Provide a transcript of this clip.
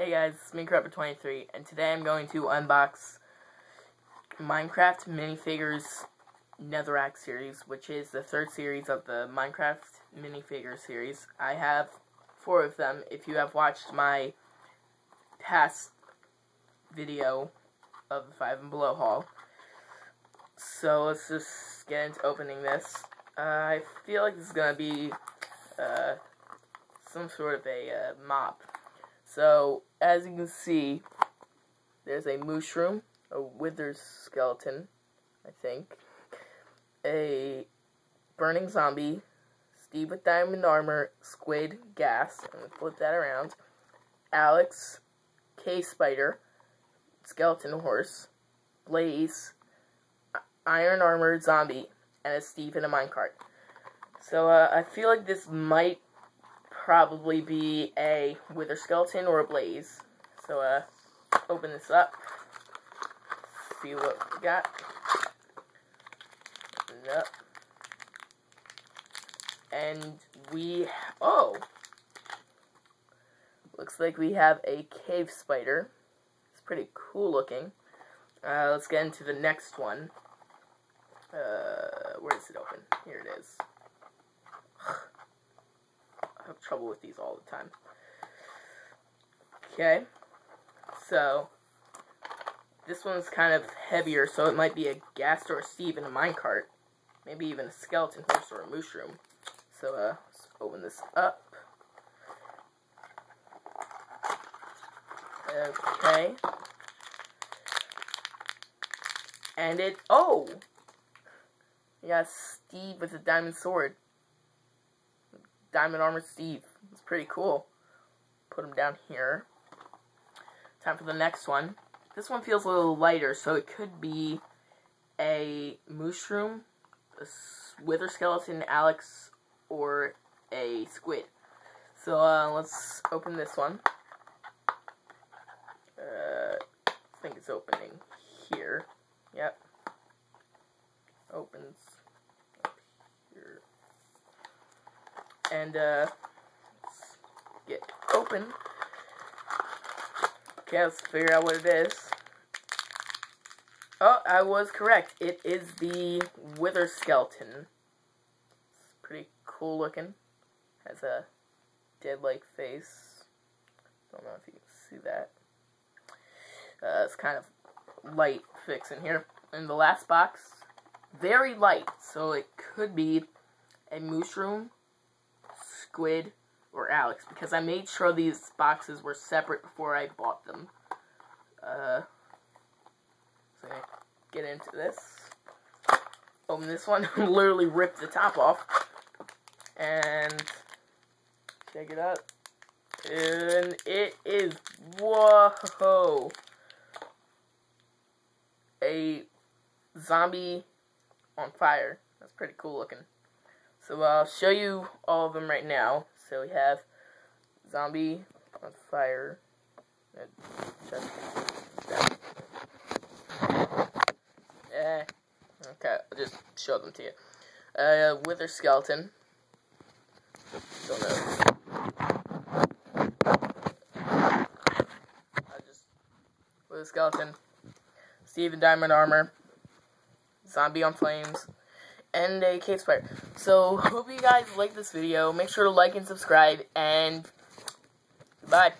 Hey guys, it's Minecraft23, and today I'm going to unbox Minecraft Minifigures Netherrack series, which is the third series of the Minecraft Minifigures series. I have four of them. If you have watched my past video of the Five and Below haul. So let's just get into opening this. Uh, I feel like this is going to be uh, some sort of a uh, mop. So, as you can see, there's a mushroom, a wither skeleton, I think, a burning zombie, Steve with diamond armor, squid, ghast, and flip that around, Alex, cave spider, skeleton horse, Blaze, iron armored zombie, and a Steve in a minecart. So, uh, I feel like this might probably be a wither skeleton or a blaze. So, uh, open this up. See what we got. Open up. And we, oh! Looks like we have a cave spider. It's pretty cool looking. Uh, let's get into the next one. Uh, where is it open? Here it is trouble with these all the time. Okay, so this one's kind of heavier, so it might be a ghast or a Steve in a minecart. Maybe even a skeleton horse or a mushroom. So, uh, let's open this up. Okay. And it, oh! Got Steve with a diamond sword. Diamond Armor Steve. It's pretty cool. Put him down here. Time for the next one. This one feels a little lighter, so it could be a mushroom, a wither skeleton, Alex, or a squid. So uh, let's open this one. Uh, I think it's opening here. Yep. Opens and uh, get open. Okay, let's figure out what it is. Oh, I was correct. It is the Wither Skeleton. It's pretty cool looking. Has a dead-like face. Don't know if you can see that. Uh, it's kind of light fix in here. In the last box, very light, so it could be a mushroom Squid, or Alex because I made sure these boxes were separate before I bought them. Uh, so I get into this. Open this one, literally rip the top off, and check it out. And it is whoa, a zombie on fire. That's pretty cool looking. So I'll show you all of them right now. So we have Zombie on Fire. Eh, okay, I'll just show them to you. Uh, Wither Skeleton. Don't know. I just Wither Skeleton. Steven Diamond Armor. Zombie on Flames and a cave spider. So, hope you guys like this video. Make sure to like and subscribe, and bye.